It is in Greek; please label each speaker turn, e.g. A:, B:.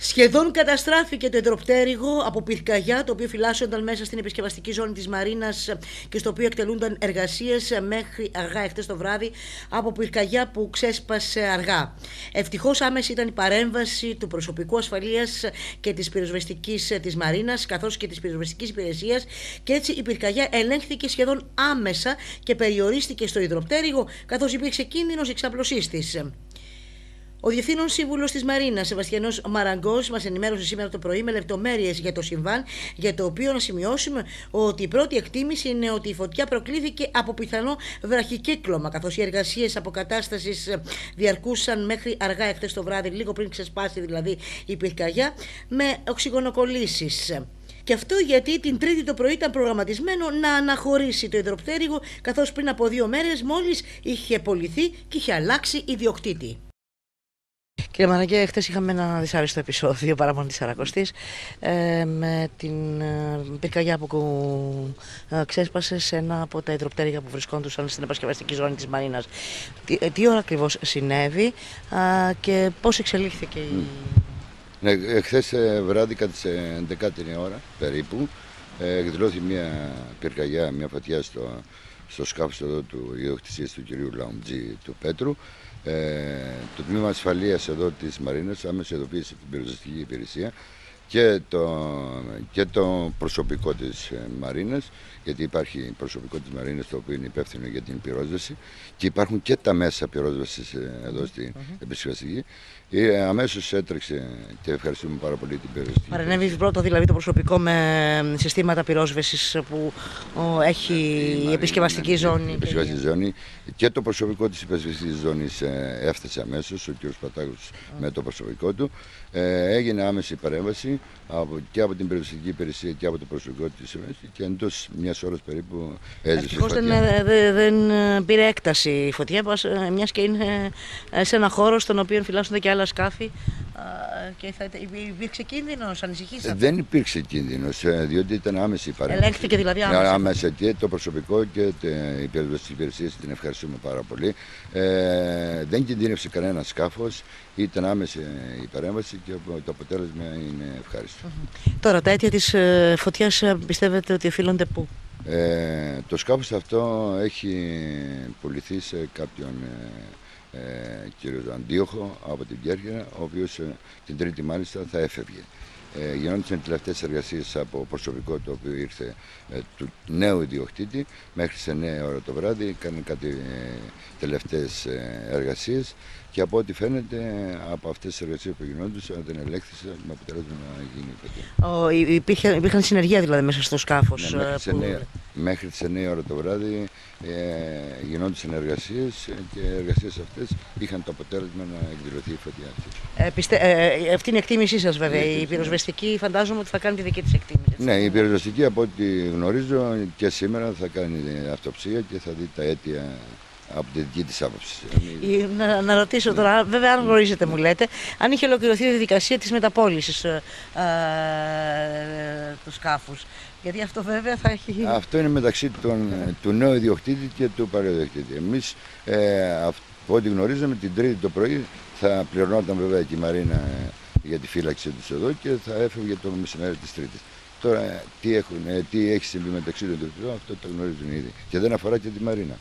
A: Σχεδόν καταστράφηκε το υδροπτέρυγο από πυρκαγιά, το οποίο φυλάσσονταν μέσα στην επισκευαστική ζώνη της Μαρίνας και στο οποίο εκτελούνταν εργασίες μέχρι αργά εχθές το βράδυ από πυρκαγιά που ξέσπασε αργά. Ευτυχώς άμεση ήταν η παρέμβαση του προσωπικού ασφαλείας και της πυροσβεστικής της Μαρίνας, καθώς και της πυροσβεστικής υπηρεσίας, και έτσι η πυρκαγιά ελέγχθηκε σχεδόν άμεσα και περιορίστηκε στο υδροπτέρυγο, καθώς υπήρξε κίνδυνος εξαπλωσής της. Ο Διευθύνων Σύμβουλος της Μαρίνας, Σεβαστιανός Μαραγκός, μας ενημέρωσε σήμερα το πρωί με λεπτομέρειες για το συμβάν, για το οποίο να σημειώσουμε ότι η πρώτη εκτίμηση είναι ότι η φωτιά προκλήθηκε από πιθανό βραχικύκλωμα, καθώς οι εργασίες αποκατάστασης διαρκούσαν μέχρι αργά εχθές το βράδυ, λίγο πριν ξεσπάσει δηλαδή η πυρκαγιά, με οξυγονοκολλήσεις. Και αυτό γιατί την Τρίτη το πρωί ήταν προγραμματισμένο να αναχωρήσει το υδροπτέρυγο, καθώς πριν από δύο μέρες μόλις είχε πολιθεί και είχε αλλάξει ιδιοκτήτη. Κύριε Μαραγκέ, χθες είχαμε ένα δυσάρεστο επεισόδιο παράμονο της Αρακοστής ε, με την ε, πυρκαγιά που ε, ξέσπασε σε ένα από τα υδροπτέρυγα που βρισκόντουσαν στην επασκευαστική ζώνη της Μαρίνας. Τι, ε, τι ώρα ακριβώς συνέβη ε, και πώς εξελίχθηκε η.
B: Ναι, χθες βράδυ κατά τι 11 ώρα περίπου εκδηλώθηκε μια πυρκαγιά, μια φωτιά στο, στο σκάφος του ιδιοκτησίας του κυρίου Λαουμτζή του Πέτρου. Ε, το τμήμα ασφαλείας εδώ της Μαρίνας άμεσα ειδοποίησε την πυροσβεστική υπηρεσία και το, και το προσωπικό της ε, Μαρίνας γιατί υπάρχει προσωπικό της Μαρίνας το οποίο είναι υπεύθυνο για την πυρόσβεση και υπάρχουν και τα μέσα πυρόσβεσης ε, εδώ στην mm ε, Αμέσως έτρεξε και ευχαριστούμε πάρα πολύ την πυροσβεστική.
A: Παρενέβης πρώτο δηλαδή το προσωπικό με συστήματα πυρόσβεσης που έχει η επισκευαστική ζώνη.
B: Η επισκευαστική ζώνη και το προσωπικό της επισκευαστική ζώνης έφτασε αμέσως, ο κ. Πατάγο με το προσωπικό του. έγινε άμεση παρέμβαση και από την περιοριστική υπηρεσία και από το προσωπικό της και εντός μιας ώρας περίπου έζησε. Ευτυχώς
A: δεν, ε, δεν ε, πήρε έκταση η φωτιά, ε, μιας και είναι σε ένα χώρο στον οποίο φυλάσσονται και άλλα σκάφη και θα, υπήρξε κίνδυνος, ανησυχήσατε.
B: Δεν υπήρξε κίνδυνος, διότι ήταν άμεση η παρέμβαση.
A: Ελέγχθηκε δηλαδή άμεσα.
B: Άμεσα και το προσωπικό και η περιοριστική υπηρεσία την ευχαριστούμε πάρα πολύ. Ε, δεν κινδύνευσε κανένα σκάφος, ήταν άμεση η παρέμβαση και το αποτέλεσμα είναι ευχάριστο.
A: Τώρα, τα αίτια της ε, φωτιάς ε, πιστεύετε ότι οφείλονται πού;
B: Ε, το σκάφος αυτό έχει πουληθεί σε κάποιον ε, κύριο Αντίοχο από την Κέρκυρα, ο οποίος την Τρίτη μάλιστα θα έφευγε. Ε, γινόντουσαν τελευταίες εργασίες από προσωπικό το οποίο ήρθε ε, του νέου ιδιοκτήτη μέχρι σε 9 ώρα το βράδυ. Έκανε κάτι ε, τελευταίες εργασίες και από ό,τι φαίνεται από αυτές τις εργασίες που γινόντουσαν δεν ελέγχθησαν με αποτέλεσμα να γίνει
A: η υπήρχε, υπήρχαν συνεργεία δηλαδή μέσα στο σκάφος.
B: Ναι, μέχρι, τις 9, 9 ώρα το βράδυ ε, γινόντουσαν εργασίες και οι εργασίες αυτές είχαν το αποτέλεσμα να εκδηλωθεί η φωτιά αυτή.
A: Ε, πιστε, ε, αυτή είναι η εκτίμησή σας βέβαια. Η πυροσβεστική φαντάζομαι ότι θα κάνει τη δική της εκτίμηση.
B: Ναι, η πυροσβεστική από ό,τι γνωρίζω και σήμερα θα κάνει αυτοψία και θα δει τα αίτια από τη δική της άποψης.
A: Να, να ρωτήσω τώρα, βέβαια, αν γνωρίζετε, μου λέτε, αν είχε ολοκληρωθεί η διαδικασία της μεταπόλησης ε, ε, του σκάφους. Γιατί αυτό βέβαια θα έχει.
B: Αυτό είναι μεταξύ των, του νέου ιδιοκτήτη και του παλαιού ιδιοκτήτη. Εμείς, ε, από ό,τι γνωρίζαμε, την Τρίτη το πρωί θα πληρωνόταν βέβαια και η Μαρίνα ε, για τη φύλαξη του εδώ και θα έφευγε το μεσημέρι της Τρίτης. Τώρα τι, έχουν, τι έχει συμβεί μεταξύ των δύο, αυτό το γνωρίζουν ήδη. Και δεν αφορά και τη Μαρίνα.